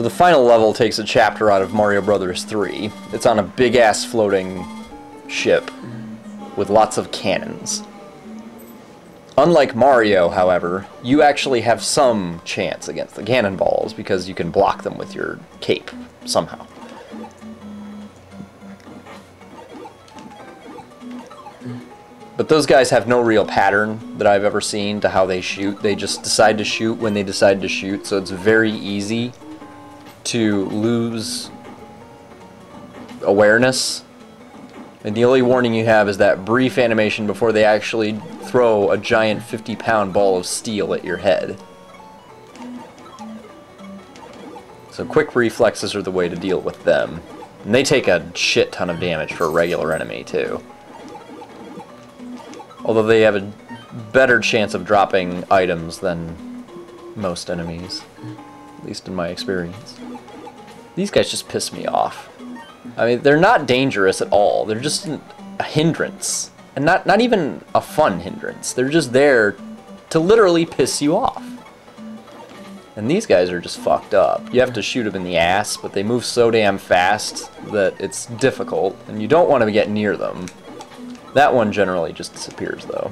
So the final level takes a chapter out of Mario Brothers 3. It's on a big ass floating ship with lots of cannons. Unlike Mario, however, you actually have some chance against the cannonballs because you can block them with your cape somehow. But those guys have no real pattern that I've ever seen to how they shoot. They just decide to shoot when they decide to shoot, so it's very easy to lose awareness. And the only warning you have is that brief animation before they actually throw a giant 50 pound ball of steel at your head. So quick reflexes are the way to deal with them. And they take a shit ton of damage for a regular enemy, too. Although they have a better chance of dropping items than most enemies. At least in my experience. These guys just piss me off. I mean, they're not dangerous at all. They're just a hindrance. And not, not even a fun hindrance. They're just there to literally piss you off. And these guys are just fucked up. You have to shoot them in the ass, but they move so damn fast that it's difficult, and you don't want to get near them. That one generally just disappears, though.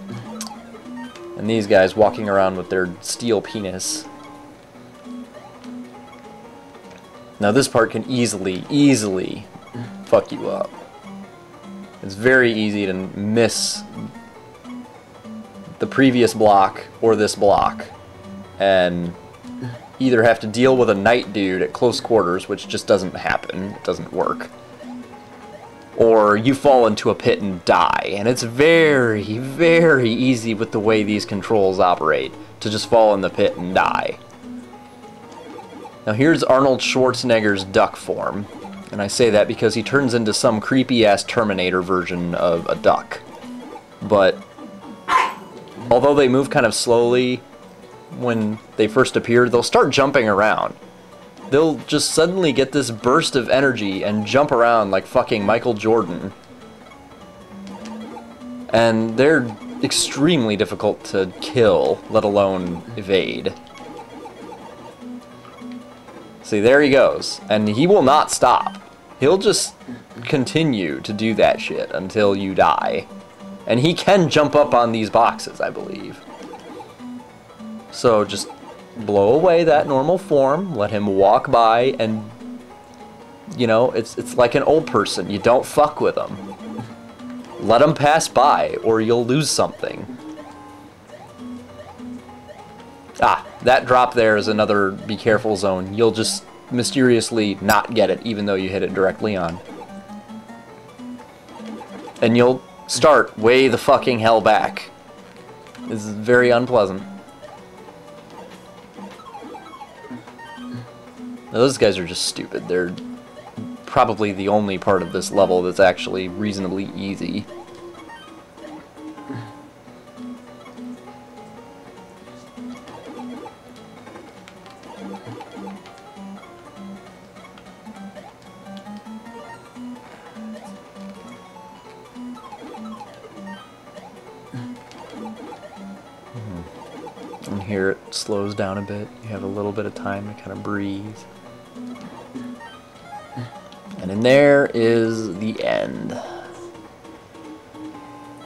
And these guys walking around with their steel penis. Now this part can easily, easily fuck you up. It's very easy to miss the previous block or this block and either have to deal with a knight dude at close quarters, which just doesn't happen, it doesn't work, or you fall into a pit and die. And it's very, very easy with the way these controls operate to just fall in the pit and die. Now here's Arnold Schwarzenegger's duck form. And I say that because he turns into some creepy-ass Terminator version of a duck. But although they move kind of slowly when they first appear, they'll start jumping around. They'll just suddenly get this burst of energy and jump around like fucking Michael Jordan. And they're extremely difficult to kill, let alone evade. See, there he goes. And he will not stop. He'll just continue to do that shit until you die. And he can jump up on these boxes, I believe. So just blow away that normal form, let him walk by, and, you know, it's, it's like an old person. You don't fuck with him. Let him pass by, or you'll lose something. Ah, that drop there is another be careful zone. You'll just mysteriously not get it even though you hit it directly on. And you'll start way the fucking hell back. This is very unpleasant. Now, those guys are just stupid. They're probably the only part of this level that's actually reasonably easy. And here it slows down a bit. You have a little bit of time to kind of breathe. And in there is the end.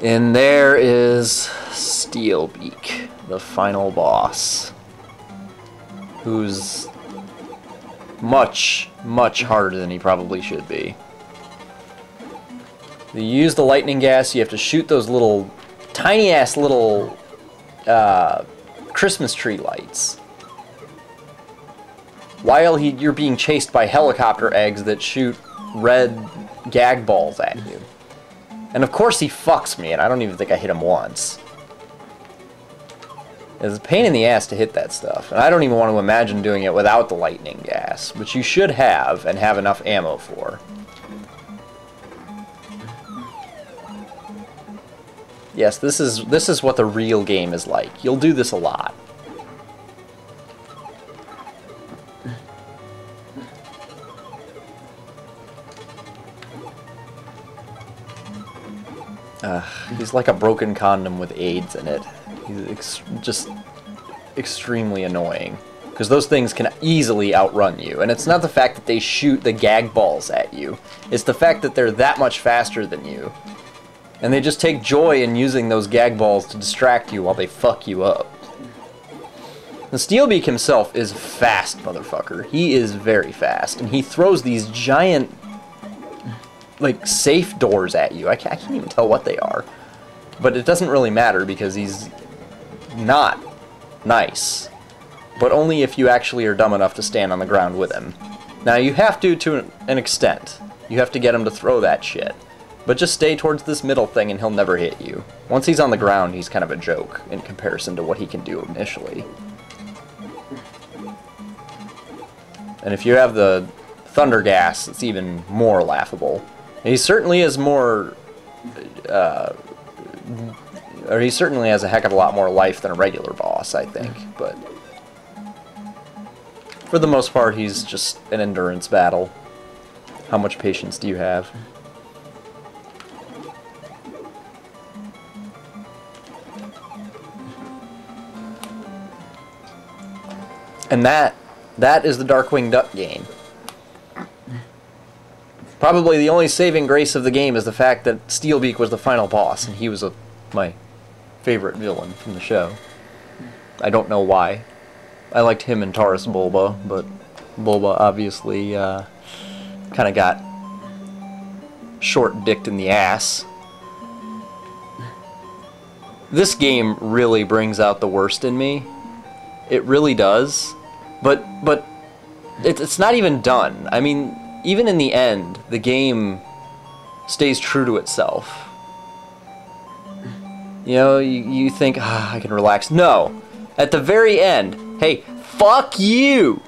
And there is Steelbeak, the final boss. Who's much, much harder than he probably should be. You use the lightning gas, you have to shoot those little, tiny ass little uh, Christmas tree lights. While he, you're being chased by helicopter eggs that shoot red gag balls at you. And of course he fucks me, and I don't even think I hit him once. It's a pain in the ass to hit that stuff. And I don't even want to imagine doing it without the lightning gas, which you should have and have enough ammo for. Yes, this is this is what the real game is like. You'll do this a lot. Uh, he's like a broken condom with AIDS in it. He's ex just extremely annoying. Because those things can easily outrun you. And it's not the fact that they shoot the gag balls at you, it's the fact that they're that much faster than you. And they just take joy in using those gag balls to distract you while they fuck you up. The Steelbeak himself is fast, motherfucker. He is very fast. And he throws these giant, like, safe doors at you. I can't, I can't even tell what they are. But it doesn't really matter because he's not nice. But only if you actually are dumb enough to stand on the ground with him. Now, you have to to an extent. You have to get him to throw that shit. But just stay towards this middle thing and he'll never hit you. Once he's on the ground, he's kind of a joke in comparison to what he can do initially. And if you have the Thunder Gas, it's even more laughable. He certainly is more... Uh, or he certainly has a heck of a lot more life than a regular boss, I think, but... For the most part, he's just an endurance battle. How much patience do you have? And that, that is the Darkwing Duck game. Probably the only saving grace of the game is the fact that Steelbeak was the final boss, and he was a, my favorite villain from the show. I don't know why. I liked him and Taurus Bulba, but Bulba obviously uh, kind of got short-dicked in the ass. This game really brings out the worst in me. It really does. But but it, it's not even done. I mean, even in the end, the game stays true to itself. You know, you, you think, ah, I can relax. No. At the very end, hey, fuck you!